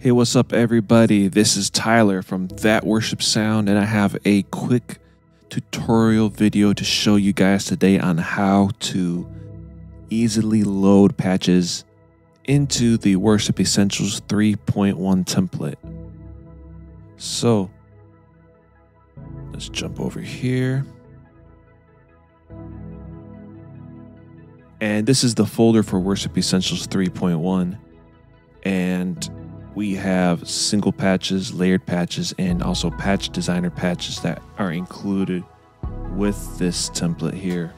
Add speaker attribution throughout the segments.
Speaker 1: Hey, what's up, everybody? This is Tyler from That Worship Sound, and I have a quick tutorial video to show you guys today on how to easily load patches into the Worship Essentials 3.1 template. So, let's jump over here. And this is the folder for Worship Essentials 3.1. And we have single patches, layered patches, and also patch designer patches that are included with this template here.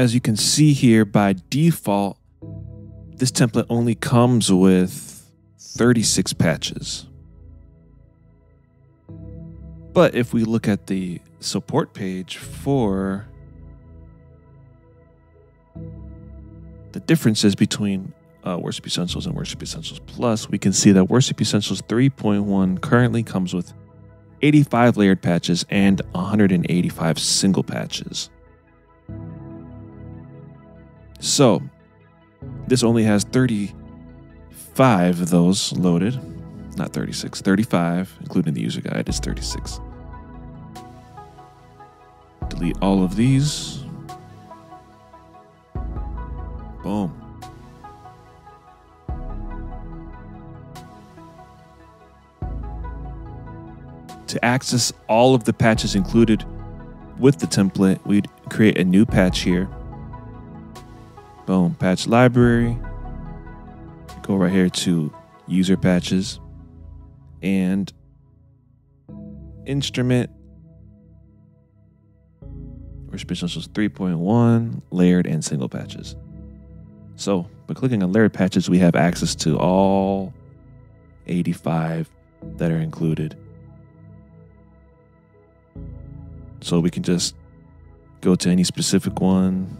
Speaker 1: As you can see here, by default, this template only comes with 36 patches. But if we look at the support page for the differences between uh, Worship Essentials and Worship Essentials Plus, we can see that Worship Essentials 3.1 currently comes with 85 layered patches and 185 single patches. So, this only has 35 of those loaded. Not 36, 35, including the user guide is 36. Delete all of these. Boom. To access all of the patches included with the template, we'd create a new patch here Boom, patch library. Go right here to user patches and instrument. Worship Essentials 3.1, layered and single patches. So by clicking on layered patches, we have access to all 85 that are included. So we can just go to any specific one,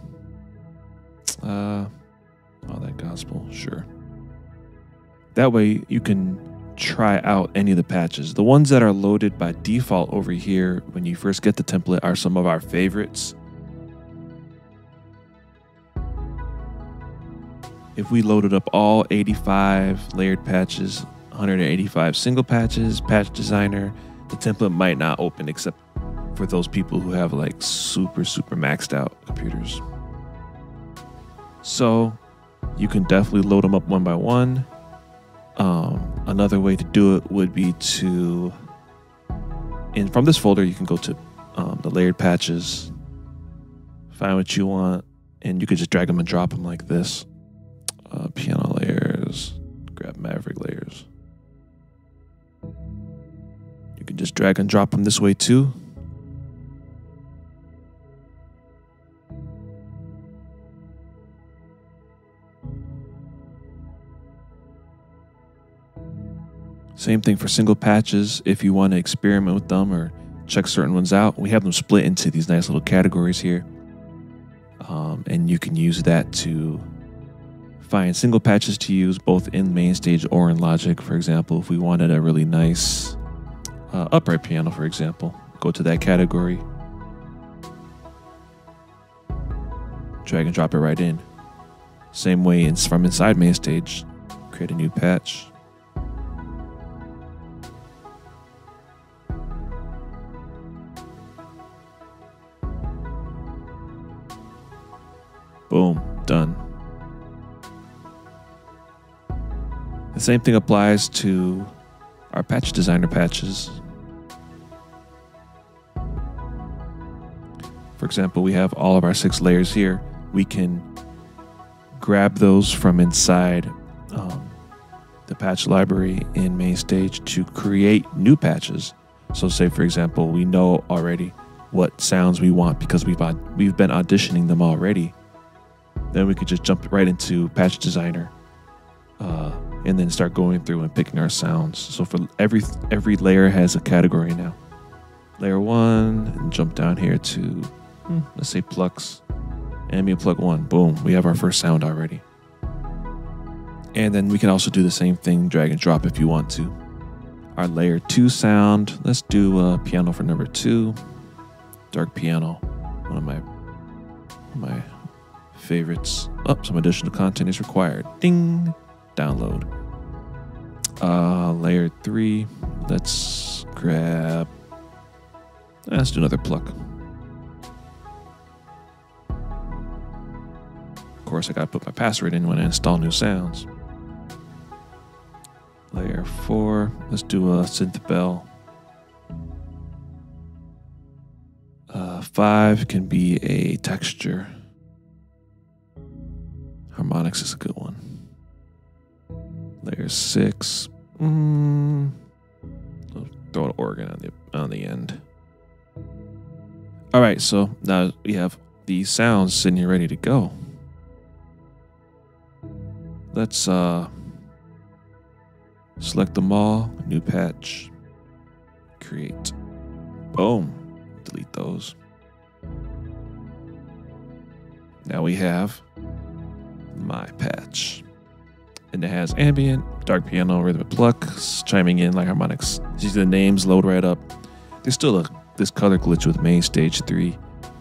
Speaker 1: uh, oh, that gospel, sure. That way you can try out any of the patches. The ones that are loaded by default over here when you first get the template are some of our favorites. If we loaded up all 85 layered patches, 185 single patches, patch designer, the template might not open except for those people who have like super, super maxed out computers. So you can definitely load them up one by one. Um, another way to do it would be to, and from this folder, you can go to um, the layered patches, find what you want, and you could just drag them and drop them like this. Uh, piano layers, grab Maverick layers. You can just drag and drop them this way too. Same thing for single patches. If you want to experiment with them or check certain ones out, we have them split into these nice little categories here. Um, and you can use that to find single patches to use both in MainStage or in Logic. For example, if we wanted a really nice uh, upright piano, for example, go to that category, drag and drop it right in. Same way from inside MainStage, create a new patch. Boom, done. The same thing applies to our patch designer patches. For example, we have all of our six layers here. We can grab those from inside um, the patch library in MainStage to create new patches. So, say for example, we know already what sounds we want because we've we've been auditioning them already then we could just jump right into patch designer uh, and then start going through and picking our sounds so for every every layer has a category now layer one and jump down here to hmm, let's say plucks ambient plug one. Boom, we have our first sound already. And then we can also do the same thing, drag and drop if you want to. Our layer two sound, let's do a piano for number two. Dark piano, one of my, my favorites. Oh, some additional content is required. Ding, download. Uh, layer three, let's grab, let's do another pluck. Of course, I gotta put my password in when I install new sounds. Layer four. Let's do a synth bell. Uh, five can be a texture. Harmonics is a good one. Layer six. Mm, throw an organ on the on the end. All right, so now we have these sounds sitting here ready to go. Let's uh Select them all, new patch, create. Boom. Delete those. Now we have my patch. And it has ambient, dark piano, rhythmic plucks, chiming in like harmonics. See the names load right up. There's still a this color glitch with MainStage 3.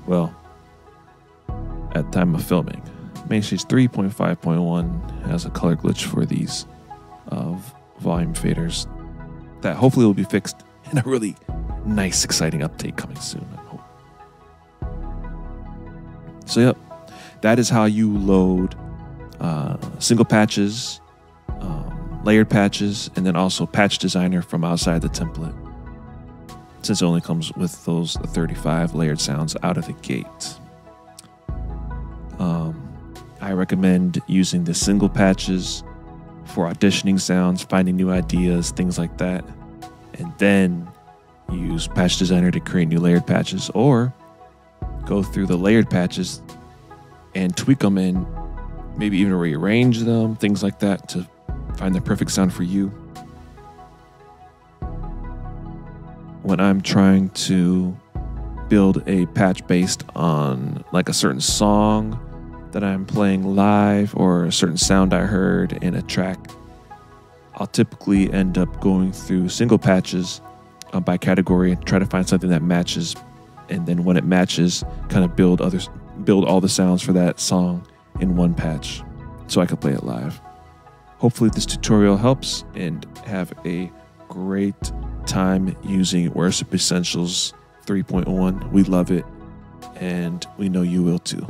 Speaker 1: Well, at time of filming. MainStage 3.5.1 has a color glitch for these of volume faders that hopefully will be fixed in a really nice, exciting update coming soon. So, yep, that is how you load uh, single patches, um, layered patches, and then also Patch Designer from outside the template. Since it only comes with those 35 layered sounds out of the gate. Um, I recommend using the single patches for auditioning sounds, finding new ideas, things like that. And then use Patch Designer to create new layered patches, or go through the layered patches and tweak them and maybe even rearrange them, things like that to find the perfect sound for you. When I'm trying to build a patch based on like a certain song that I'm playing live or a certain sound I heard in a track, I'll typically end up going through single patches uh, by category and try to find something that matches. And then when it matches, kind of build others, build all the sounds for that song in one patch so I can play it live. Hopefully, this tutorial helps and have a great time using Worship Essentials 3.1. We love it and we know you will too.